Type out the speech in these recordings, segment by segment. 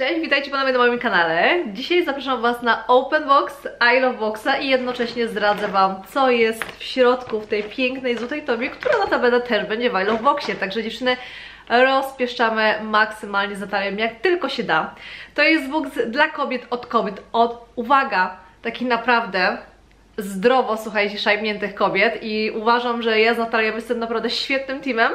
Cześć, witajcie ponownie na moim kanale. Dzisiaj zapraszam Was na Open Box I Love Boxa i jednocześnie zdradzę Wam, co jest w środku w tej pięknej złotej tobie, która notabene też będzie w I Love Boxie. Także dziewczyny, rozpieszczamy maksymalnie za talią, jak tylko się da. To jest box dla kobiet, od kobiet, od, uwaga, taki naprawdę zdrowo, słuchajcie, szajmniętych kobiet i uważam, że ja z Natalią jestem naprawdę świetnym teamem,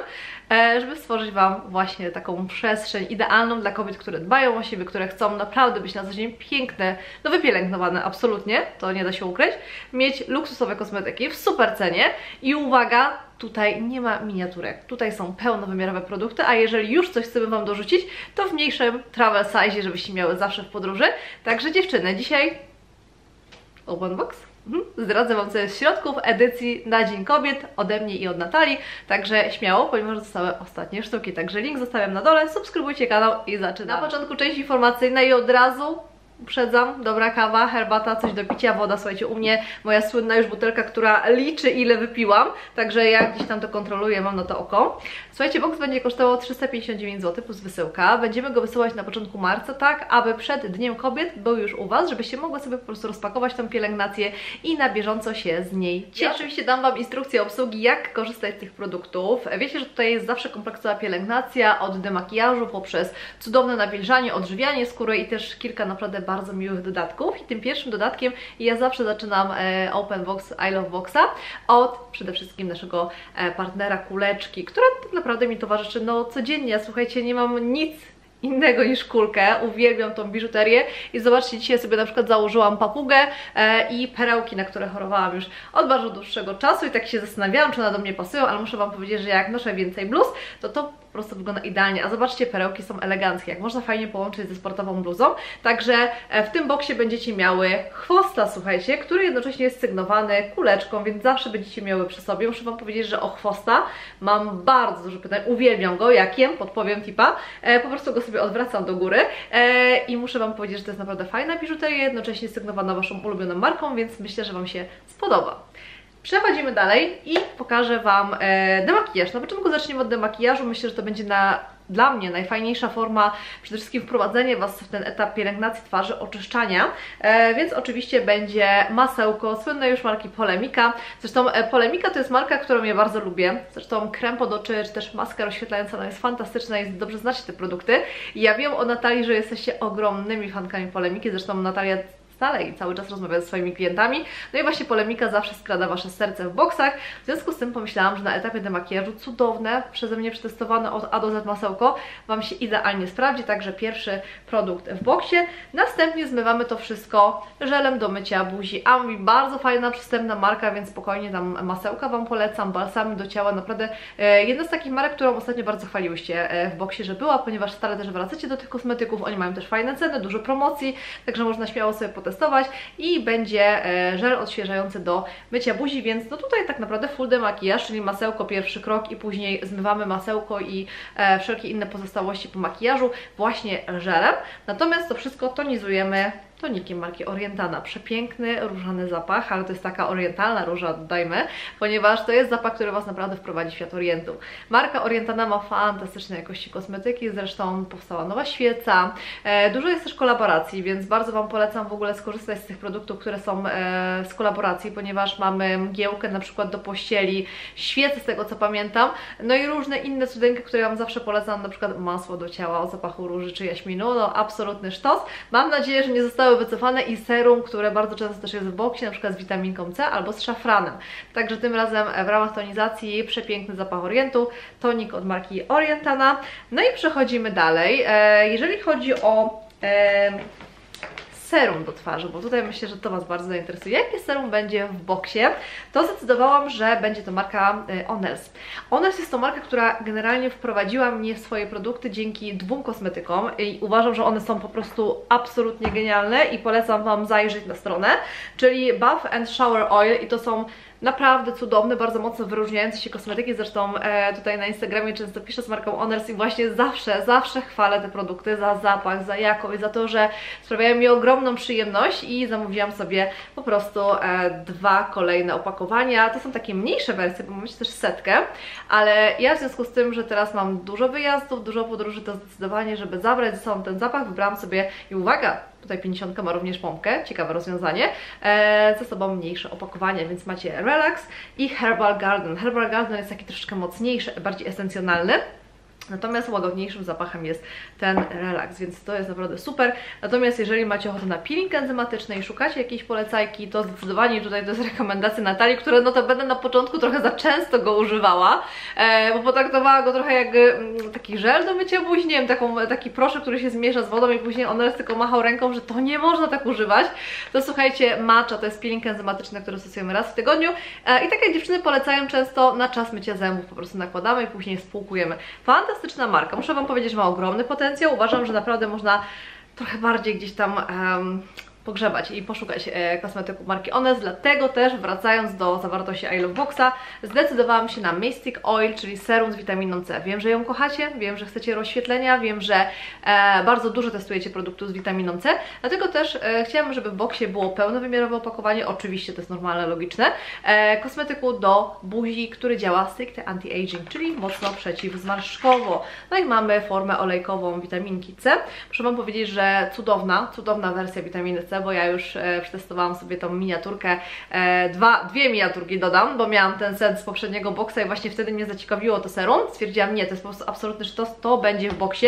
żeby stworzyć Wam właśnie taką przestrzeń idealną dla kobiet, które dbają o siebie, które chcą naprawdę być na co dzień piękne, no wypielęgnowane, absolutnie, to nie da się ukryć, mieć luksusowe kosmetyki w super cenie i uwaga, tutaj nie ma miniaturek, tutaj są pełnowymiarowe produkty, a jeżeli już coś chcemy Wam dorzucić, to w mniejszym travel size, żebyście miały zawsze w podróży. Także dziewczyny, dzisiaj open box. Mhm. Zdradzę Wam co jest w środku w edycji na Dzień Kobiet ode mnie i od Natalii, także śmiało, ponieważ zostały ostatnie sztuki, także link zostawiam na dole, subskrybujcie kanał i zaczynamy. Na początku część informacyjna i od razu uprzedzam, dobra kawa, herbata, coś do picia, woda, słuchajcie, u mnie moja słynna już butelka, która liczy ile wypiłam, także ja gdzieś tam to kontroluję, mam na to oko. Słuchajcie, box będzie kosztował 359 zł plus wysyłka, będziemy go wysyłać na początku marca, tak, aby przed Dniem Kobiet był już u Was, żebyście mogły sobie po prostu rozpakować tą pielęgnację i na bieżąco się z niej cieszyć. Ja oczywiście dam Wam instrukcję obsługi, jak korzystać z tych produktów. Wiecie, że tutaj jest zawsze kompleksowa pielęgnacja, od demakijażu poprzez cudowne nawilżanie, odżywianie skóry i też kilka naprawdę bardzo miłych dodatków. I tym pierwszym dodatkiem ja zawsze zaczynam e, Open Box I Love Boxa od przede wszystkim naszego e, partnera kuleczki, która tak naprawdę mi towarzyszy no codziennie, słuchajcie, nie mam nic innego niż kulkę, uwielbiam tą biżuterię. I zobaczcie, dzisiaj sobie na przykład założyłam papugę e, i perełki, na które chorowałam już od bardzo dłuższego czasu. I tak się zastanawiałam, czy one do mnie pasują, ale muszę Wam powiedzieć, że jak noszę więcej bluz, to to prostu wygląda idealnie, a zobaczcie, perełki są eleganckie, jak można fajnie połączyć ze sportową bluzą, także e, w tym boksie będziecie miały chwosta, słuchajcie, który jednocześnie jest sygnowany kuleczką, więc zawsze będziecie miały przy sobie, muszę Wam powiedzieć, że o chwosta mam bardzo dużo pytań, uwielbiam go, jakiem, podpowiem tipa, e, po prostu go sobie odwracam do góry. E, i muszę Wam powiedzieć, że to jest naprawdę fajna biżuteria, jednocześnie sygnowana Waszą ulubioną marką, więc myślę, że Wam się spodoba. Przechodzimy dalej i pokażę Wam e, demakijaż. Na początku zaczniemy od demakijażu. Myślę, że to będzie na dla mnie najfajniejsza forma przede wszystkim wprowadzenie Was w ten etap pielęgnacji twarzy, oczyszczania, e, więc oczywiście będzie masełko słynnej już marki Polemika. Zresztą e, Polemika to jest marka, którą ja bardzo lubię. Zresztą krem pod oczy, czy też maska rozświetlająca, ona jest fantastyczna i dobrze znacie te produkty. I ja wiem o Natalii, że jesteście ogromnymi fankami Polemiki, zresztą Natalia stale i cały czas rozmawiam ze swoimi klientami. No i właśnie polemika zawsze skrada Wasze serce w boksach. W związku z tym pomyślałam, że na etapie demakijażu cudowne, przeze mnie przetestowane od A do Z masełko Wam się idealnie sprawdzi, także pierwszy produkt w boksie. Następnie zmywamy to wszystko żelem do mycia buzi. Ami bardzo fajna, przystępna marka, więc spokojnie tam masełka Wam polecam, balsamy do ciała, naprawdę e, jedna z takich marek, którą ostatnio bardzo chwaliłyście e, w boksie, że była, ponieważ stale też wracacie do tych kosmetyków, oni mają też fajne ceny, dużo promocji, także można śmiało sobie potestować i będzie e, żel odświeżający do mycia buzi, więc no tutaj tak naprawdę full demakijaż, czyli masełko pierwszy krok i później zmywamy masełko i e, wszelkie inne pozostałości po makijażu właśnie żelem. Natomiast to wszystko tonizujemy tonikiem marki Orientana. Przepiękny, różany zapach, ale to jest taka orientalna róża, dodajmy, ponieważ to jest zapach, który Was naprawdę wprowadzi w świat Orientu. Marka Orientana ma fantastyczne jakości kosmetyki, zresztą powstała nowa świeca. E, dużo jest też kolaboracji, więc bardzo Wam polecam w ogóle skorzystać z tych produktów, które są e, z kolaboracji, ponieważ mamy mgiełkę na przykład do pościeli, świece z tego co pamiętam, no i różne inne cudeńki, które Wam zawsze polecam, na przykład masło do ciała o zapachu róży czy jaśminu, no absolutny sztos. Mam nadzieję, że nie zostały wycofane i serum, które bardzo często też jest w boksie, na przykład z witaminką C albo z szafranem. Także tym razem w ramach tonizacji przepiękny zapach Orientu, tonik od marki Orientana. No i przechodzimy dalej. E, jeżeli chodzi o e, serum do twarzy, bo tutaj myślę, że to Was bardzo zainteresuje. Jakie serum będzie w boksie? To zdecydowałam, że będzie to marka y, Onels. Onels jest to marka, która generalnie wprowadziła mnie w swoje produkty dzięki dwóm kosmetykom i uważam, że one są po prostu absolutnie genialne i polecam Wam zajrzeć na stronę, czyli Bath and Shower Oil i to są naprawdę cudowne, bardzo mocno wyróżniające się kosmetyki, zresztą e, tutaj na Instagramie często piszę z marką Honors i właśnie zawsze, zawsze chwalę te produkty za zapach, za jakość, za to, że sprawiają mi ogromną przyjemność i zamówiłam sobie po prostu e, dwa kolejne opakowania. To są takie mniejsze wersje, bo macie też setkę, ale ja w związku z tym, że teraz mam dużo wyjazdów, dużo podróży, to zdecydowanie, żeby zabrać ze sobą ten zapach, wybrałam sobie i uwaga, tutaj 50 ma również pompkę, ciekawe rozwiązanie, e, ze sobą mniejsze opakowanie, więc macie Relax i Herbal Garden. Herbal Garden jest taki troszeczkę mocniejszy, bardziej esencjonalny. Natomiast łagodniejszym zapachem jest ten relaks, więc to jest naprawdę super. Natomiast jeżeli macie ochotę na peeling enzymatyczny i szukacie jakiejś polecajki, to zdecydowanie tutaj to jest rekomendacja Natalii, która notabene na początku trochę za często go używała, e, bo potraktowała go trochę jak mm, taki żel do mycia buzi, taką, taki proszek, który się zmiesza z wodą i później on tylko machał ręką, że to nie można tak używać. To słuchajcie, matcha to jest peeling enzymatyczny, który stosujemy raz w tygodniu e, i takie dziewczyny polecają często na czas mycia zębów, po prostu nakładamy i później spłukujemy. Fantastyczne fantastyczna marka. Muszę Wam powiedzieć, że ma ogromny potencjał. Uważam, że naprawdę można trochę bardziej gdzieś tam um, pogrzebać i poszukać e, kosmetyku marki Ones, dlatego też wracając do zawartości I Love Boxa zdecydowałam się na Mystic Oil, czyli serum z witaminą C. Wiem, że ją kochacie, wiem, że chcecie rozświetlenia, wiem, że e, bardzo dużo testujecie produktów z witaminą C, dlatego też e, chciałam, żeby w boksie było pełnowymiarowe opakowanie, oczywiście to jest normalne, logiczne, kosmetyku do buzi, który działa stricte anti-aging, czyli mocno przeciwzmarszczkowo. No i mamy formę olejkową witaminki C. Muszę Wam powiedzieć, że cudowna, cudowna wersja witaminy C, bo ja już e, przetestowałam sobie tą miniaturkę, e, dwa, dwie miniaturki dodam, bo miałam ten set z poprzedniego boksa i właśnie wtedy mnie zaciekawiło to serum. Stwierdziłam, nie, to jest po prostu absolutny że to będzie w boksie.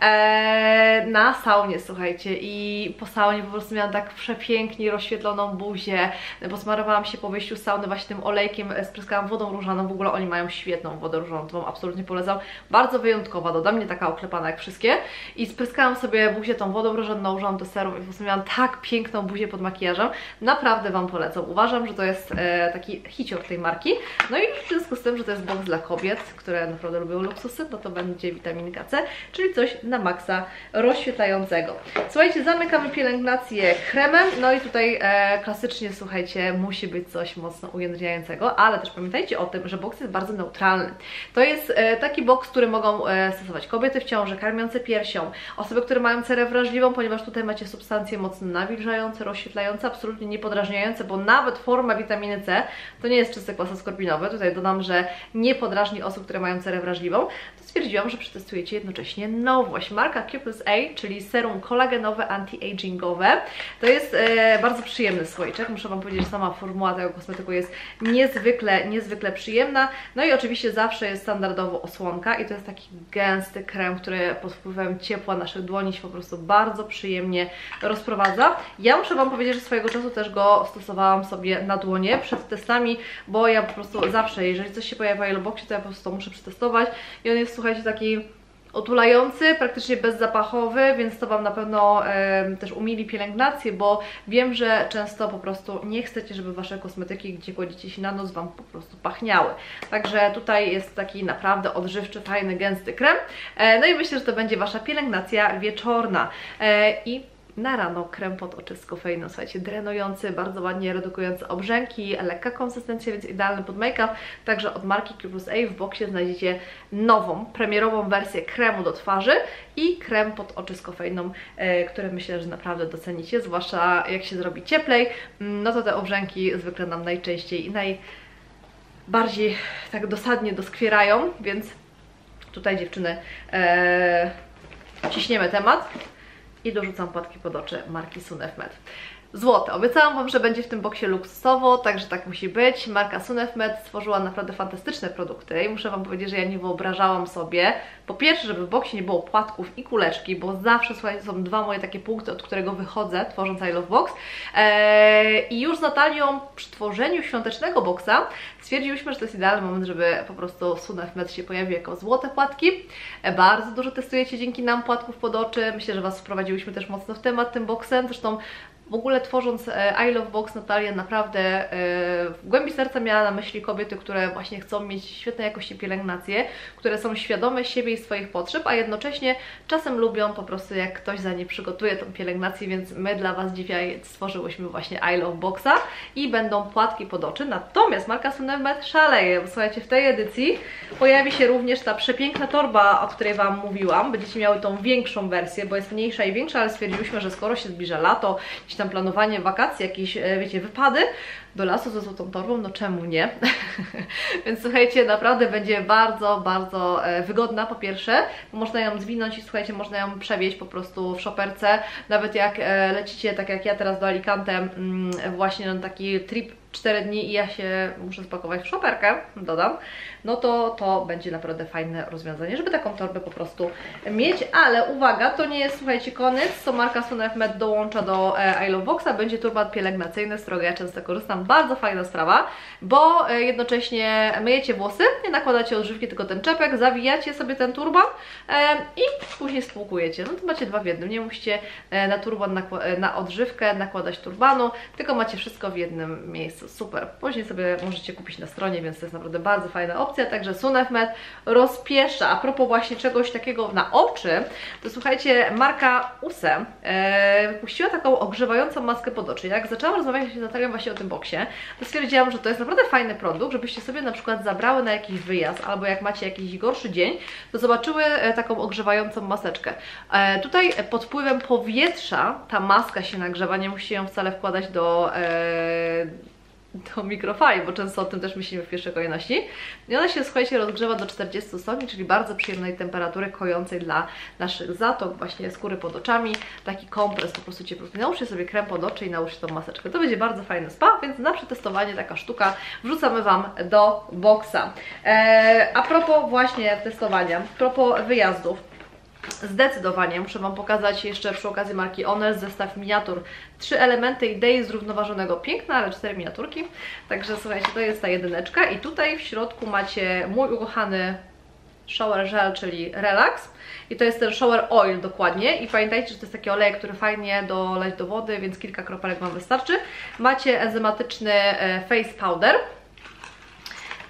Eee, na saunie, słuchajcie, i po saunie po prostu miałam tak przepięknie rozświetloną buzię, posmarowałam się po wyjściu z sauny właśnie tym olejkiem, spryskałam wodą różaną, w ogóle oni mają świetną wodę różaną, to Wam absolutnie polecam, bardzo wyjątkowa, dodam, nie taka oklepana jak wszystkie. I spryskałam sobie buzię tą wodą różaną, nałożyłam to serum i po prostu miałam tak piękną buzię pod makijażem, naprawdę Wam polecam, uważam, że to jest e, taki hicior tej marki, no i w związku z tym, że to jest box dla kobiet, które naprawdę lubią luksusy, no to będzie witaminka C, czyli coś na maksa rozświetlającego. Słuchajcie, zamykamy pielęgnację kremem, no i tutaj e, klasycznie, słuchajcie, musi być coś mocno ujędrniającego, ale też pamiętajcie o tym, że boks jest bardzo neutralny. To jest e, taki boks, który mogą e, stosować kobiety w ciąży, karmiące piersią, osoby, które mają cerę wrażliwą, ponieważ tutaj macie substancje mocno nawilżające, rozświetlające, absolutnie niepodrażniające, bo nawet forma witaminy C to nie jest czysty kwas ascorbinowy. Tutaj dodam, że nie podrażni osób, które mają cerę wrażliwą. To stwierdziłam, że przetestujecie jednocześnie nowość. Marka Q plus A, czyli serum kolagenowe, anti-agingowe. To jest e, bardzo przyjemny słoiczek. Muszę Wam powiedzieć, że sama formuła tego kosmetyku jest niezwykle, niezwykle przyjemna. No i oczywiście zawsze jest standardowo osłonka i to jest taki gęsty krem, który pod wpływem ciepła naszych dłoni się po prostu bardzo przyjemnie rozprowadza. Ja muszę Wam powiedzieć, że swojego czasu też go stosowałam sobie na dłonie przed testami, bo ja po prostu zawsze, jeżeli coś się pojawia w Yellowboxie, to ja po prostu to muszę przetestować i on jest, słuchajcie, taki otulający, praktycznie bezzapachowy, więc to Wam na pewno też umili pielęgnację, bo wiem, że często po prostu nie chcecie, żeby Wasze kosmetyki, gdzie kładziecie się na noc, Wam po prostu pachniały. Także tutaj jest taki naprawdę odżywczy, fajny, gęsty krem. E, no i myślę, że to będzie Wasza pielęgnacja wieczorna. E, I na rano krem pod oczy z kofeiną, słuchajcie, drenujący, bardzo ładnie redukujący obrzęki, lekka konsystencja, więc idealny pod make-up. Także od marki Q A w boksie znajdziecie nową, premierową wersję kremu do twarzy i krem pod oczy z kofeiną, e, które myślę, że naprawdę docenicie, zwłaszcza jak się zrobi cieplej, mm, no to te obrzęki zwykle nam najczęściej i najbardziej tak dosadnie doskwierają, więc tutaj dziewczyny e, ciśniemy temat i dorzucam płatki pod oczy marki Sunefmed. Złote. Obiecałam Wam, że będzie w tym boksie luksusowo, także tak musi być. Marka Sunefmed stworzyła naprawdę fantastyczne produkty i muszę Wam powiedzieć, że ja nie wyobrażałam sobie, po pierwsze, żeby w boksie nie było płatków i kuleczki, bo zawsze, słuchajcie, są dwa moje takie punkty, od którego wychodzę, tworząc I Love Box. Eee, I już z Natalią przy tworzeniu świątecznego boksa stwierdziłyśmy, że to jest idealny moment, żeby po prostu Sunefmed się pojawił jako złote płatki. E, bardzo dużo testujecie dzięki nam płatków pod oczy. Myślę, że Was wprowadziłyśmy też mocno w temat tym boksem. Zresztą W ogóle tworząc e, I Love Box Natalia naprawdę e, w głębi serca miała na myśli kobiety, które właśnie chcą mieć świetnej jakości pielęgnację, które są świadome siebie i swoich potrzeb, a jednocześnie czasem lubią po prostu jak ktoś za nie przygotuje tą pielęgnację, więc my dla Was dzisiaj stworzyłyśmy właśnie I Love Boxa i będą płatki pod oczy. Natomiast marka Sunemet szaleje, słuchajcie, w tej edycji pojawi się również ta przepiękna torba, o której Wam mówiłam. Będziecie miały tą większą wersję, bo jest mniejsza i większa, ale stwierdziliśmy, że skoro się zbliża lato, tam planowanie wakacji, jakieś, e, wiecie, wypady do lasu ze złotą torbą, no czemu nie? Więc słuchajcie, naprawdę będzie bardzo, bardzo e, wygodna po pierwsze, można ją zwinąć i słuchajcie, można ją przewieźć po prostu w szoperce, nawet jak e, lecicie, tak jak ja teraz do Alicante, mm, właśnie na taki trip 4 dni i ja się muszę spakować w szoperkę, dodam, no to to będzie naprawdę fajne rozwiązanie, żeby taką torbę po prostu mieć, ale uwaga, to nie jest, słuchajcie, koniec, co marka Sunef Med dołącza do e, I Love Boxa, będzie turban pielęgnacyjny, z którego ja często korzystam, bardzo fajna sprawa, bo e, jednocześnie myjecie włosy, nie nakładacie odżywki, tylko ten czepek, zawijacie sobie ten turban e, i później spłukujecie, no to macie dwa w jednym, nie musicie na turban, na odżywkę nakładać turbanu, tylko macie wszystko w jednym miejscu, super, później sobie możecie kupić na stronie, więc to jest naprawdę bardzo fajna opcja, także Sunefmed rozpiesza. A propos właśnie czegoś takiego na oczy, to słuchajcie, marka USE e, puściła taką ogrzewającą maskę pod oczy. Jak zaczęłam rozmawiać z Natalią właśnie o tym boksie, to stwierdziłam, że to jest naprawdę fajny produkt, żebyście sobie na przykład zabrały na jakiś wyjazd, albo jak macie jakiś gorszy dzień, to zobaczyły e, taką ogrzewającą maseczkę. E, tutaj pod wpływem powietrza ta maska się nagrzewa, nie musicie ją wcale wkładać do... E, do mikrofali, bo często o tym też myślimy w pierwszej kolejności. I ona się, słuchajcie, rozgrzewa do 40 stopni, czyli bardzo przyjemnej temperatury, kojącej dla naszych zatok, właśnie skóry pod oczami. Taki kompres po prostu cieplutki. Nałóżcie sobie krem pod oczy i nałóżcie tą maseczkę. To będzie bardzo fajny spa, więc na przetestowanie taka sztuka wrzucamy Wam do boksa. Eee, a propos właśnie testowania, a propos wyjazdów, Zdecydowanie muszę Wam pokazać jeszcze przy okazji marki Honor zestaw miniatur. Trzy elementy idei zrównoważonego. Piękna, ale cztery miniaturki. Także słuchajcie, to jest ta jedyneczka i tutaj w środku macie mój ukochany shower gel, czyli relax. I to jest ten shower oil dokładnie. I pamiętajcie, że to jest taki olej, który fajnie dolać do wody, więc kilka kropelek Wam wystarczy. Macie enzymatyczny e, face powder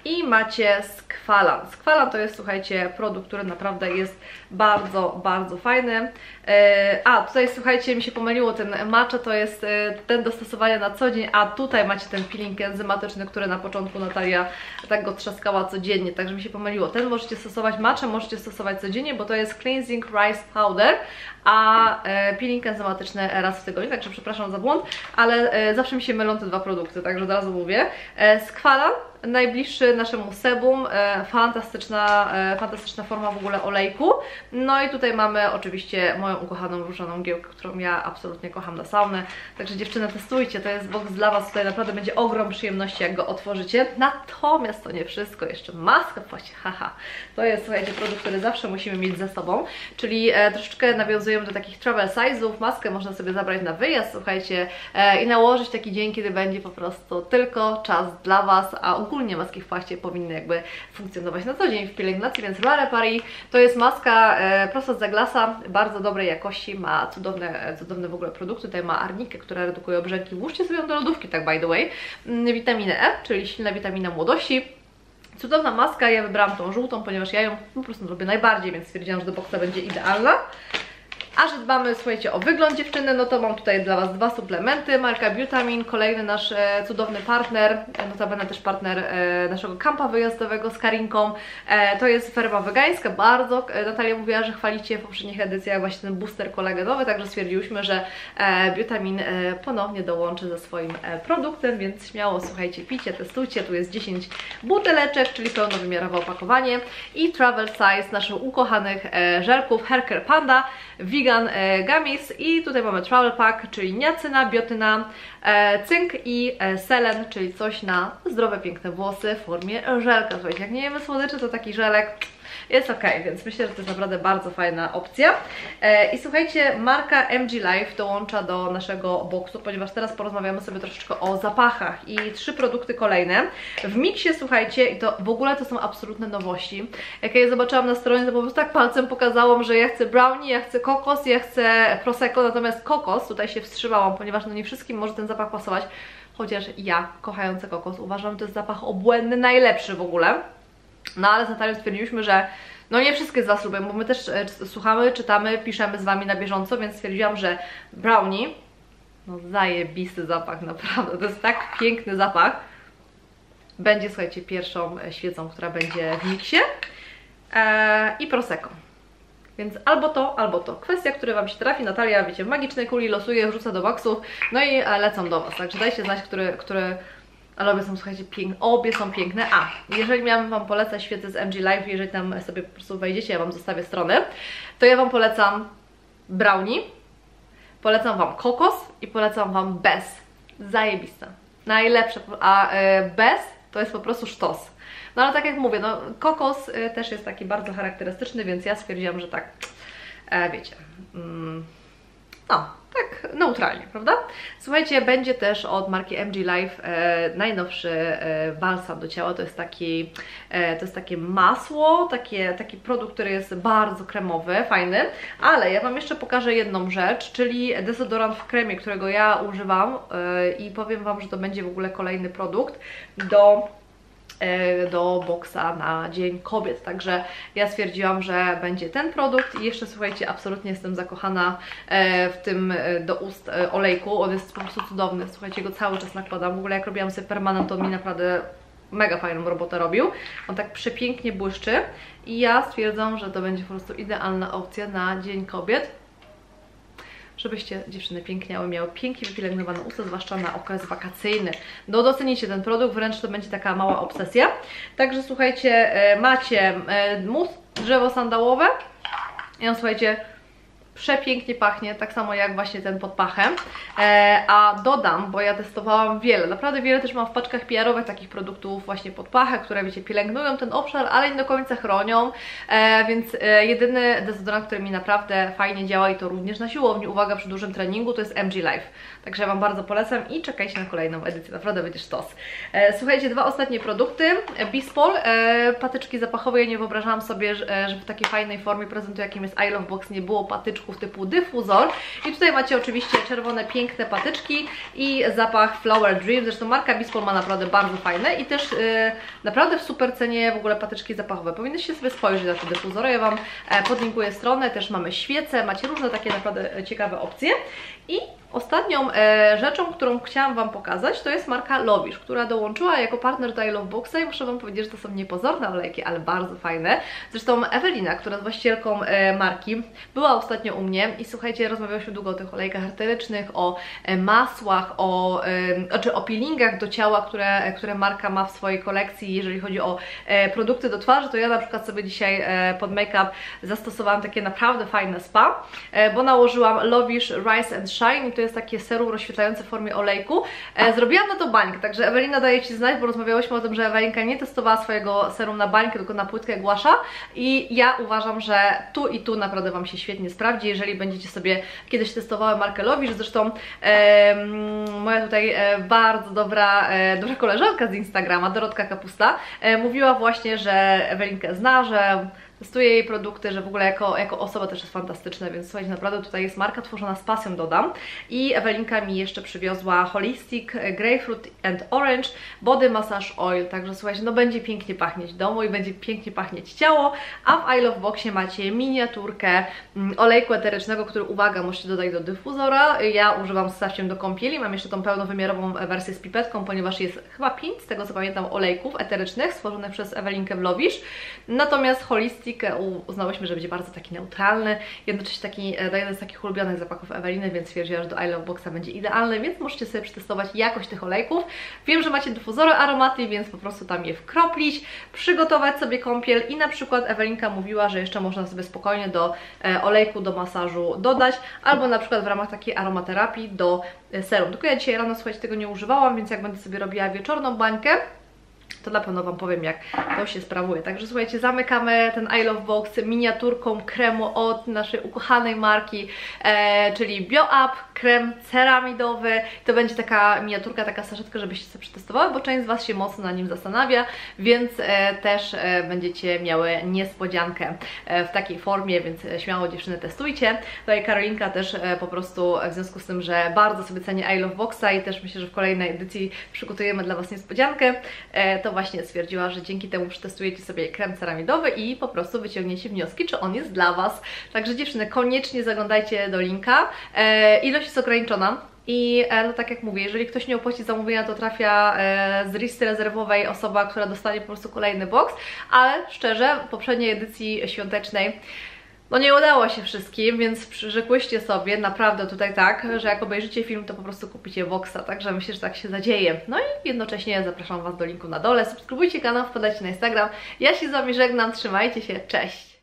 i macie skwalan. Skwalan to jest, słuchajcie, produkt, który naprawdę jest bardzo, bardzo fajny. E, a, tutaj słuchajcie, mi się pomyliło, ten matcha to jest e, ten do stosowania na co dzień, a tutaj macie ten peeling enzymatyczny, który na początku Natalia tak go trzaskała codziennie, także mi się pomyliło. Ten możecie stosować, matcha możecie stosować codziennie, bo to jest Cleansing Rice Powder, a e, peeling enzymatyczny raz w tygodniu, także przepraszam za błąd, ale zawsze mi się mylą te dwa produkty, także od razu mówię. Skwalan, najbliższy naszemu sebum, fantastyczna, fantastyczna forma w ogóle olejku. No i tutaj mamy oczywiście moją ukochaną różaną giełkę, którą ja absolutnie kocham na saunę. Także dziewczyny testujcie, to jest box dla Was, tutaj naprawdę będzie ogrom przyjemności jak go otworzycie. Natomiast to nie wszystko, jeszcze maska płaci, haha. To jest, słuchajcie, produkt, który zawsze musimy mieć ze sobą, czyli e, troszeczkę nawiązujemy do takich travel size'ów, maskę można sobie zabrać na wyjazd, słuchajcie, e, i nałożyć taki dzień, kiedy będzie po prostu tylko czas dla Was, a ogólnie maski w płaście powinny jakby funkcjonować na co dzień w pielęgnacji, więc Rare Paris to jest maska e, prosto z Zaglasa, bardzo dobrej jakości, ma cudowne, cudowne w ogóle produkty. Tutaj ma arnikę, która redukuje obrzęki. Włóżcie sobie ją do lodówki, tak by the way. Mm, witaminę E, czyli silna witamina młodości. Cudowna maska, ja wybrałam tą żółtą, ponieważ ja ją po prostu lubię najbardziej, więc stwierdziłam, że do boksa będzie idealna. A że dbamy, słuchajcie, o wygląd dziewczyny, no to mam tutaj dla Was dwa suplementy. Marka Butamin, kolejny nasz e, cudowny partner, e, notabene też partner e, naszego kampa wyjazdowego z Karinką. E, to jest ferma wegańska, bardzo. E, Natalia mówiła, że chwalicie w poprzednich edycjach właśnie ten booster kolagenowy, także stwierdziłyśmy, że e, Butamin e, ponownie dołączy ze swoim produktem, więc śmiało, słuchajcie, picie, testujcie. Tu jest 10 buteleczek, czyli pełnowymiarowe opakowanie i travel size naszych ukochanych żelków Haircare Panda, vegan vegan e, gummies i tutaj mamy travel pack, czyli niacyna, biotyna, e, cynk i e, selen, czyli coś na zdrowe, piękne włosy w formie żelka. Słuchajcie, jak nie jemy słodyczy, to taki żelek jest ok, więc myślę, że to jest naprawdę bardzo fajna opcja. E, I słuchajcie, marka MG Life dołącza do naszego boksu, ponieważ teraz porozmawiamy sobie troszeczkę o zapachach i trzy produkty kolejne. W miksie, słuchajcie, i to w ogóle to są absolutne nowości. Jak ja je zobaczyłam na stronie, to po prostu tak palcem pokazałam, że ja chcę brownie, ja chcę kokos, ja chcę prosecco, natomiast kokos, tutaj się wstrzymałam, ponieważ no nie wszystkim może ten zapach pasować, chociaż ja, kochająca kokos, uważam, że to jest zapach obłędny, najlepszy w ogóle. No ale z Natalią stwierdziliśmy, że no nie wszystkie z Was lubią, bo my też e, słuchamy, czytamy, piszemy z Wami na bieżąco, więc stwierdziłam, że brownie, no zajebisty zapach, naprawdę, to jest tak piękny zapach, będzie, słuchajcie, pierwszą e, świecą, która będzie w miksie eee, i prosecco. Więc albo to, albo to. Kwestia, która Wam się trafi. Natalia, wiecie, w magicznej kuli losuje, wrzuca do boksów, no i e, lecą do Was. Także dajcie znać, który, który ale obie są, słuchajcie, piękne, obie są piękne. A, jeżeli miałabym Wam polecać świecę z MG Live, jeżeli tam sobie po prostu wejdziecie, ja Wam zostawię stronę, to ja Wam polecam brownie, polecam Wam kokos i polecam Wam bez. Zajebiste. Najlepsze, a y, bez to jest po prostu sztos. No ale tak jak mówię, no kokos y, też jest taki bardzo charakterystyczny, więc ja stwierdziłam, że tak, e, wiecie, mm, no, tak neutralnie, prawda? Słuchajcie, będzie też od marki MG Life e, najnowszy e, balsam do ciała, to jest taki, e, to jest takie masło, takie, taki produkt, który jest bardzo kremowy, fajny, ale ja Wam jeszcze pokażę jedną rzecz, czyli dezodorant w kremie, którego ja używam e, i powiem Wam, że to będzie w ogóle kolejny produkt do do boksa na Dzień Kobiet. Także ja stwierdziłam, że będzie ten produkt i jeszcze słuchajcie, absolutnie jestem zakochana e, w tym e, do ust olejku. On jest po prostu cudowny. Słuchajcie, go cały czas nakładam. W ogóle jak robiłam sobie permanent, to mi naprawdę mega fajną robotę robił. On tak przepięknie błyszczy i ja stwierdzam, że to będzie po prostu idealna opcja na Dzień Kobiet żebyście dziewczyny piękniały, miały pięknie wypielęgnowane usta, zwłaszcza na okres wakacyjny. No docenicie ten produkt, wręcz to będzie taka mała obsesja. Także słuchajcie, e, macie e, mus drzewo sandałowe i on słuchajcie przepięknie pachnie, tak samo jak właśnie ten pod pachem. E, a dodam, bo ja testowałam wiele, naprawdę wiele też mam w paczkach PR-owych takich produktów właśnie pod pachę, które wiecie, pielęgnują ten obszar, ale nie do końca chronią, e, więc e, jedyny dezodorant, który mi naprawdę fajnie działa i to również na siłowni, uwaga, przy dużym treningu, to jest MG Life. Także ja Wam bardzo polecam i czekajcie na kolejną edycję, naprawdę będzie sztos. E, słuchajcie, dwa ostatnie produkty. Bispol, e, patyczki zapachowe, ja nie wyobrażałam sobie, że, e, że w takiej fajnej formie prezentu, jakim jest I Love Box, nie było patyczków typu dyfuzor. I tutaj macie oczywiście czerwone, piękne patyczki i zapach Flower Dream. Zresztą marka Bispol ma naprawdę bardzo fajne i też naprawdę w super cenie w ogóle patyczki zapachowe. Powinnyście sobie spojrzeć na te dyfuzory, ja Wam podlinkuję stronę, też mamy świece, macie różne takie naprawdę ciekawe opcje. I Ostatnią e, rzeczą, którą chciałam Wam pokazać, to jest marka Lowisz, która dołączyła jako partner do I Love Boxa i muszę Wam powiedzieć, że to są niepozorne olejki, ale bardzo fajne. Zresztą Ewelina, która jest właścicielką e, marki, była ostatnio u mnie i słuchajcie, rozmawiałyśmy długo o tych olejkach eterycznych, o e, masłach, o, e, znaczy o peelingach do ciała, które, które marka ma w swojej kolekcji, jeżeli chodzi o e, produkty do twarzy, to ja na przykład sobie dzisiaj e, pod make-up zastosowałam takie naprawdę fajne spa, e, bo nałożyłam Lowish Rise and Shine to jest takie serum rozświetlające w formie olejku. E, zrobiłam na to bańkę, także Ewelina daje Ci znać, bo rozmawiałyśmy o tym, że Ewelinka nie testowała swojego serum na bańkę, tylko na płytkę głasza i ja uważam, że tu i tu naprawdę Wam się świetnie sprawdzi, jeżeli będziecie sobie kiedyś testowały markę Lowisz, zresztą e, moja tutaj e, bardzo dobra, e, dobra koleżanka z Instagrama, Dorotka Kapusta, e, mówiła właśnie, że Ewelinkę zna, że testuję jej produkty, że w ogóle jako, jako osoba też jest fantastyczna, więc słuchajcie, naprawdę tutaj jest marka tworzona z pasją, dodam. I Ewelinka mi jeszcze przywiozła Holistic Grapefruit and Orange Body Massage Oil, także słuchajcie, no będzie pięknie pachnieć domu i będzie pięknie pachnieć ciało, a w I Love Boxie macie miniaturkę mm, olejku eterycznego, który, uwaga, możecie dodać do dyfuzora. Ja używam z do kąpieli, mam jeszcze tą pełnowymiarową wersję z pipetką, ponieważ jest chyba 5, z tego co pamiętam, olejków eterycznych stworzonych przez Ewelinkę w Lowisz. Natomiast Holistic uznałyśmy, że będzie bardzo taki neutralny, jednocześnie taki, e, jeden z takich ulubionych zapachów Eweliny, więc stwierdziłam, że do I Love Boxa będzie idealny, więc możecie sobie przetestować jakość tych olejków. Wiem, że macie dyfuzory aromaty, więc po prostu tam je wkroplić, przygotować sobie kąpiel i na przykład Ewelinka mówiła, że jeszcze można sobie spokojnie do e, olejku, do masażu dodać, albo na przykład w ramach takiej aromaterapii do e, serum. Tylko ja dzisiaj rano, słuchajcie, tego nie używałam, więc jak będę sobie robiła wieczorną bańkę, to na pewno Wam powiem, jak to się sprawuje. Także słuchajcie, zamykamy ten I Love Box miniaturką kremu od naszej ukochanej marki, e, czyli BioUp, krem ceramidowy. To będzie taka miniaturka, taka saszetka, żebyście sobie przetestowały, bo część z Was się mocno na nim zastanawia, więc e, też e, będziecie miały niespodziankę e, w takiej formie, więc e, śmiało dziewczyny testujcie. Tutaj Karolinka też e, po prostu w związku z tym, że bardzo sobie cenię I Love Boxa i też myślę, że w kolejnej edycji przygotujemy dla Was niespodziankę, to właśnie stwierdziła, że dzięki temu przetestujecie sobie krem ceramidowy i po prostu wyciągniecie wnioski, czy on jest dla Was. Także dziewczyny, koniecznie zaglądajcie do linka. E, ilość jest ograniczona. I e, no tak jak mówię, jeżeli ktoś nie opłaci zamówienia, to trafia e, z listy rezerwowej osoba, która dostanie po prostu kolejny box, ale szczerze, w poprzedniej edycji świątecznej no nie udało się wszystkim, więc przyrzekłyście sobie naprawdę tutaj tak, że jak obejrzycie film, to po prostu kupicie boxa, także myślę, że tak się zadzieje. No i jednocześnie zapraszam Was do linku na dole, subskrybujcie kanał, wpadajcie na Instagram. Ja się z Wami żegnam, trzymajcie się, cześć!